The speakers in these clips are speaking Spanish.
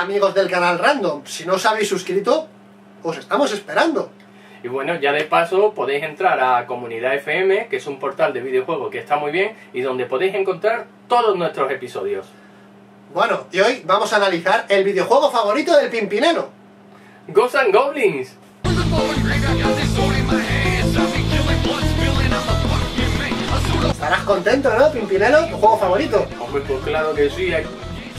Hola amigos del canal Random, si no os habéis suscrito, os estamos esperando. Y bueno, ya de paso podéis entrar a Comunidad FM, que es un portal de videojuegos que está muy bien y donde podéis encontrar todos nuestros episodios. Bueno, y hoy vamos a analizar el videojuego favorito del Pimpinelo. Ghosts and Goblins. Estarás contento, ¿no, Pimpinelo? ¿Tu juego favorito? Hombre, pues claro que sí, hay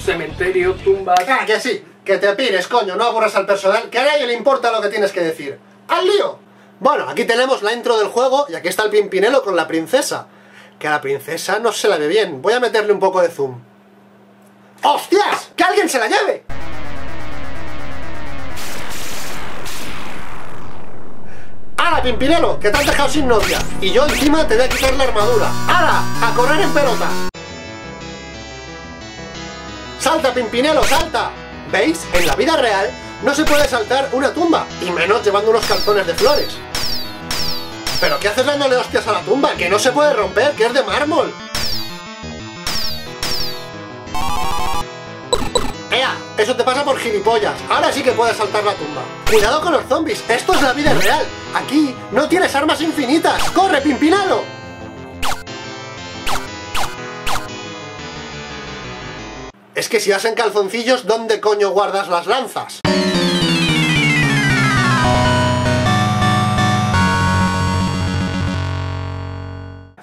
cementerios, tumbas... Ah, que sí, que te pires, coño, no aburras al personal, que a nadie le importa lo que tienes que decir. ¡Al lío! Bueno, aquí tenemos la intro del juego y aquí está el Pimpinelo con la princesa. Que a la princesa no se la ve bien. Voy a meterle un poco de zoom. ¡Hostias! ¡Que alguien se la lleve! ¡Hala, Pimpinelo! Que te has dejado sin novia. Y yo encima te voy a quitar la armadura. ¡Hala! ¡A correr en pelota! ¡Salta, Pimpinelo, salta! ¿Veis? En la vida real no se puede saltar una tumba, y menos llevando unos calzones de flores. ¿Pero qué haces dándole hostias a la tumba? Que no se puede romper, que es de mármol. ¡Ea! Eso te pasa por gilipollas. Ahora sí que puedes saltar la tumba. Cuidado con los zombies, esto es la vida real. Aquí no tienes armas infinitas. ¡Corre, Pimpinalo! Es que si vas en calzoncillos, ¿dónde coño guardas las lanzas?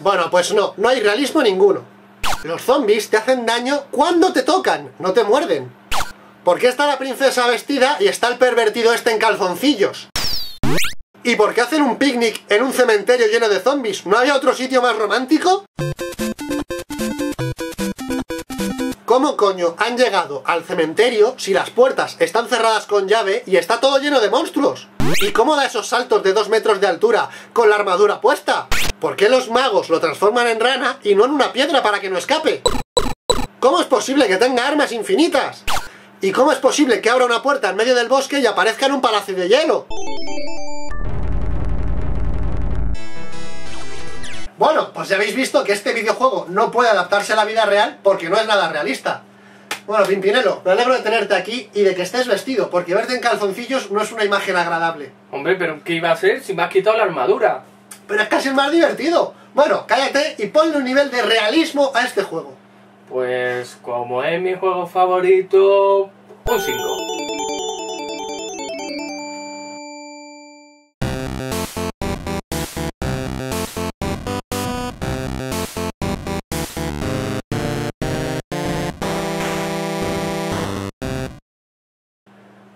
Bueno, pues no, no hay realismo ninguno. Los zombies te hacen daño cuando te tocan, no te muerden. ¿Por qué está la princesa vestida y está el pervertido este en calzoncillos? ¿Y por qué hacen un picnic en un cementerio lleno de zombies? ¿No había otro sitio más romántico? ¿Cómo coño han llegado al cementerio si las puertas están cerradas con llave y está todo lleno de monstruos? ¿Y cómo da esos saltos de dos metros de altura con la armadura puesta? ¿Por qué los magos lo transforman en rana y no en una piedra para que no escape? ¿Cómo es posible que tenga armas infinitas? ¿Y cómo es posible que abra una puerta en medio del bosque y aparezca en un palacio de hielo? Bueno, pues ya habéis visto que este videojuego no puede adaptarse a la vida real porque no es nada realista. Bueno, Pimpinelo, me alegro de tenerte aquí y de que estés vestido, porque verte en calzoncillos no es una imagen agradable. Hombre, pero ¿qué iba a ser si me has quitado la armadura? Pero es casi el más divertido. Bueno, cállate y ponle un nivel de realismo a este juego. Pues como es mi juego favorito, un 5.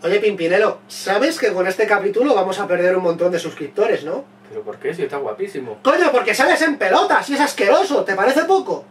Oye, Pimpinelo, ¿sabes que con este capítulo vamos a perder un montón de suscriptores, no? ¿Pero por qué? Si está guapísimo. Coño, porque sales en pelotas y es asqueroso, ¿te parece poco?